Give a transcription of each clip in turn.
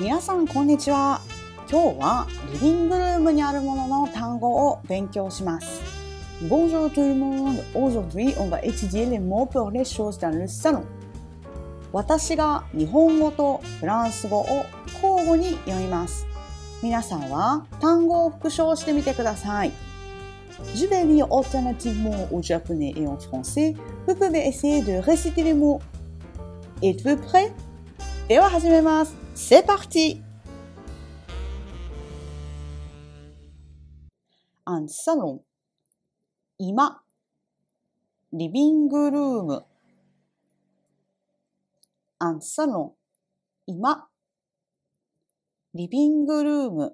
皆さんこんにちは。今日はリビングルームにあるものの単語を勉強します。Bonjour tout le monde. Aujourd'hui, on va étudier les mots pour les choses dans le salon. 私が日本語とフランス語を交互に読みます。皆さんは単語を復唱してみてください。Je vais lire alternativement au japonais et en français. Vous pouvez essayer de réciter les mots. Êtes-vous prêts? では始めます。C'est parti Un salon. Ima. Living room. Un salon. Ima. Living room.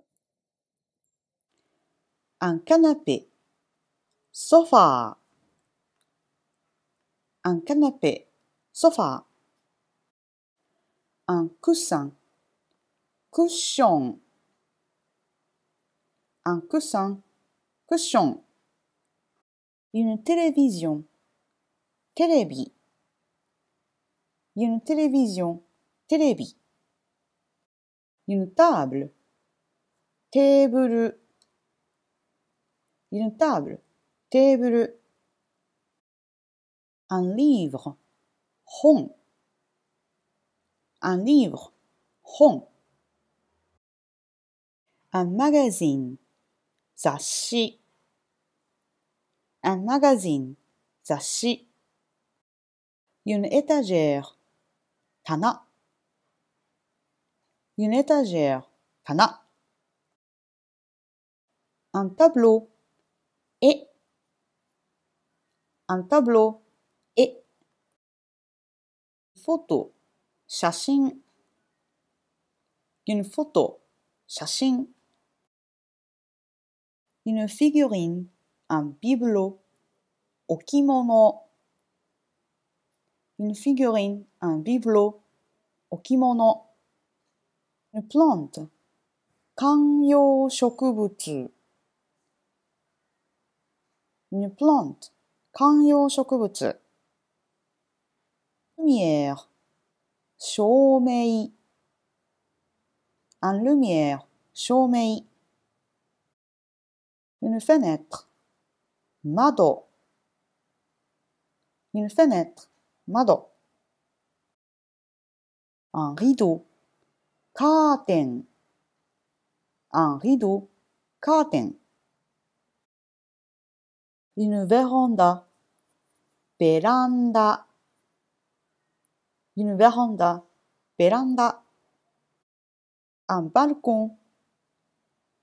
Un canapé. Sofa. Un canapé. Sofa. Un coussin cushion Un coussin cushion Une télévision. Télébi. Une télévision. Télébi. Une table. Table. Une table. Table. Un livre. Hon Un livre. Hon un magazine, zashi. Un magazine, zashi. Une étagère, tana. Une étagère, tana. Un tableau, et. Un tableau, et. une Photo, shashin. Une photo, shashin une figurine, un bibelot, au kimono. Une figurine, un bibelot, au kimono. Une plante, kanyo shokubutsu. Une plante, kanyo shokubutsu. Lumière, shomei. En lumière, shomei une fenêtre, mado. Une fenêtre, mado. Un rideau, curtain. Un rideau, curtain. Une véranda, véranda. Une véranda, véranda. Un balcon,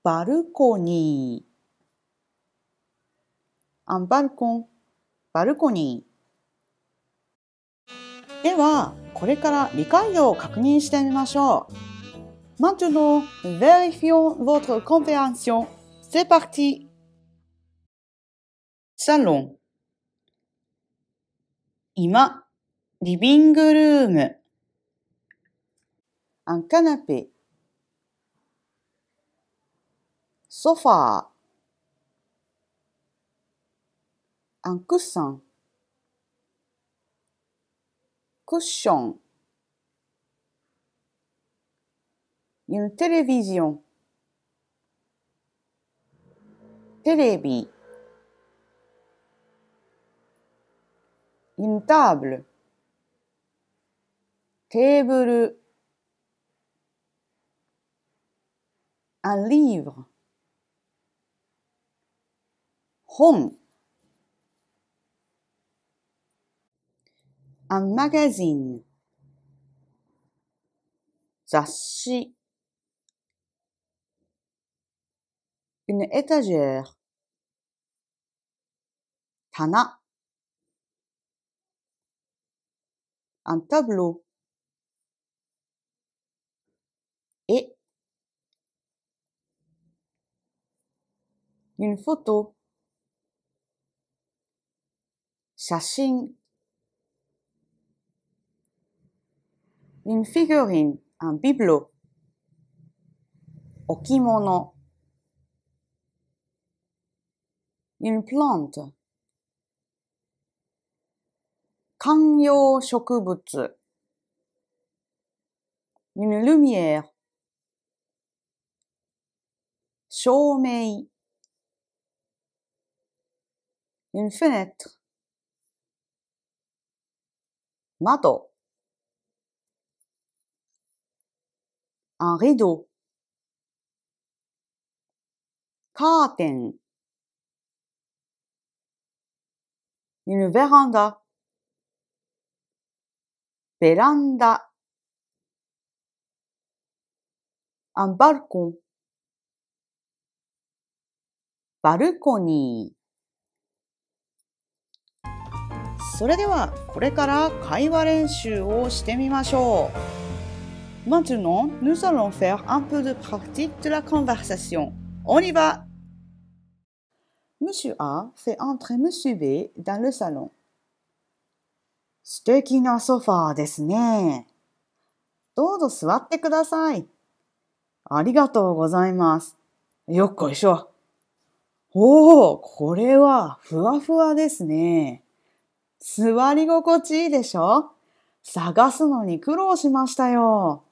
balcony. Un balcon バルコニーではこれから理解度を確認してみましょう Maintenant, vérifions votre compréhension. C'est parti! Salon 今、リビングルーム Un canapé Sofa Un coussin Cushion Une télévision. Télébi Une table. Table. Un livre. Home un magazine. Une étagère. Tana. Un tableau. Et une photo. Shashin. une figurine, un bibelot, au kimono, une plante, kanyo shokubutsu, une lumière, shomei, une fenêtre, mado. Un rideau カーテン。Une véranda。ベランダ un balcon バルコニーそれではこれから会話練習をしてみましょう。Maintenant, nous allons faire un peu de pratique de la conversation. On y va! Monsieur A fait entrer Monsieur B dans le salon. 素敵なソファーですね。どうぞ座ってください。ありがとうございます。よっこいしょ。おお、これはふわふわですね。座り心地いいでしょ探すのに苦労しましたよ。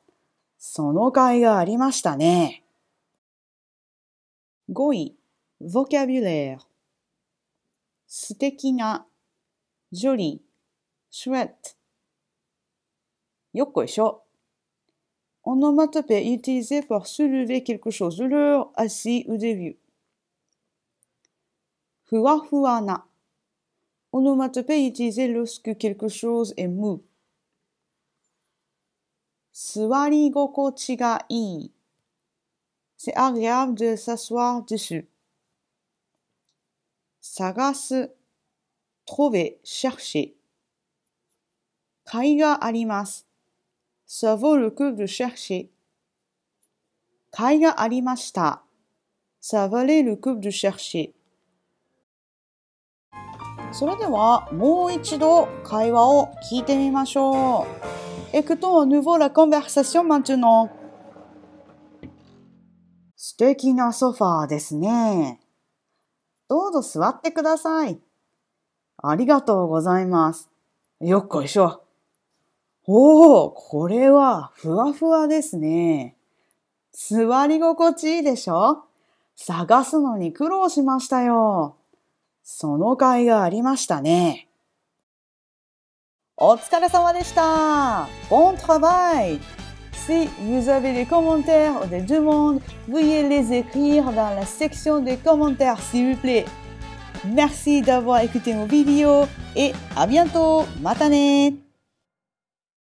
その甲斐がありましたね。5位、vocabulaire 素敵な、joli, chouette よっこいしょ。Onomatopée utilisée pour soulever quelque chose de lourd, assis ou de vieux. ふわふわな。Onomatopée utilisée lorsque quelque chose est mou. 座り心地がいい。C'est agréable de s'asseoir dessus. 探す。trouver, chercher. 甲斐があります。Ça vaut le coup de chercher. 甲斐がありました。Ça valait le coup de chercher. それではもう一度会話を聞いてみましょう。Écoutons à nouveau la conversation maintenant. 素敵なソファーですね。どうぞ座ってください。ありがとうございます。よっこいしょ。おお、これはふわふわですね。座り心地いいでしょ探すのに苦労しましたよ。その甲斐がありましたね。お疲れ様でした Bon travail Si vous avez des commentaires ou des demandes, veuillez les écrire dans la section des commentaires s'il vous plaît. Merci d'avoir écouté mon vidéo et à bientôt またね